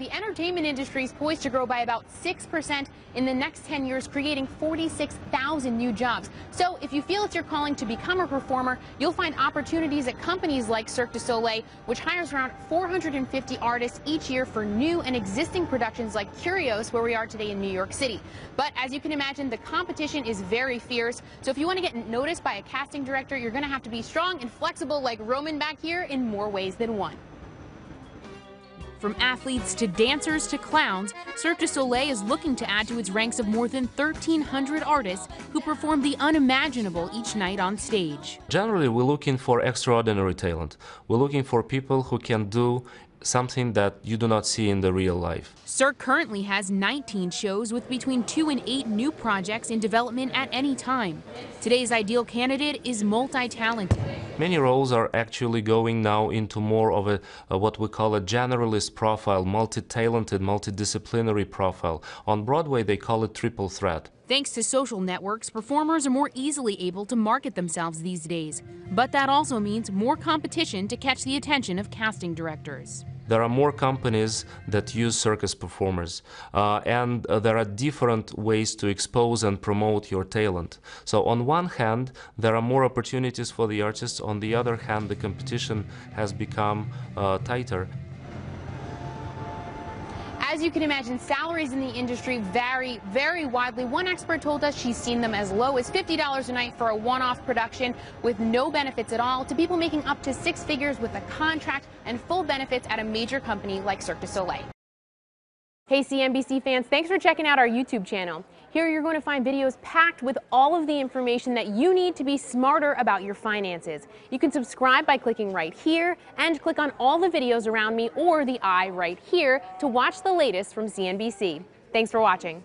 The entertainment industry is poised to grow by about 6% in the next 10 years, creating 46,000 new jobs. So if you feel it's your calling to become a performer, you'll find opportunities at companies like Cirque du Soleil, which hires around 450 artists each year for new and existing productions like Kurios, where we are today in New York City. But as you can imagine, the competition is very fierce. So if you want to get noticed by a casting director, you're going to have to be strong and flexible like Roman back here in more ways than one. From athletes to dancers to clowns, Cirque du Soleil is looking to add to its ranks of more than 1,300 artists who perform the unimaginable each night on stage. Generally, we're looking for extraordinary talent. We're looking for people who can do something that you do not see in the real life. Cirque currently has 19 shows with between two and eight new projects in development at any time. Today's ideal candidate is multi-talented. Many roles are actually going now into more of a, a what we call a generalist profile, multi-talented, multidisciplinary profile. On Broadway, they call it triple threat. Thanks to social networks, performers are more easily able to market themselves these days. But that also means more competition to catch the attention of casting directors. There are more companies that use circus performers, uh, and uh, there are different ways to expose and promote your talent. So, on one hand, there are more opportunities for the artists, on the other hand, the competition has become uh, tighter. As you can imagine, salaries in the industry vary very widely. One expert told us she's seen them as low as $50 a night for a one-off production with no benefits at all to people making up to six figures with a contract and full benefits at a major company like Cirque du Soleil. Hey CNBC fans, thanks for checking out our YouTube channel. Here you're going to find videos packed with all of the information that you need to be smarter about your finances. You can subscribe by clicking right here and click on all the videos around me or the eye right here to watch the latest from CNBC. Thanks for watching.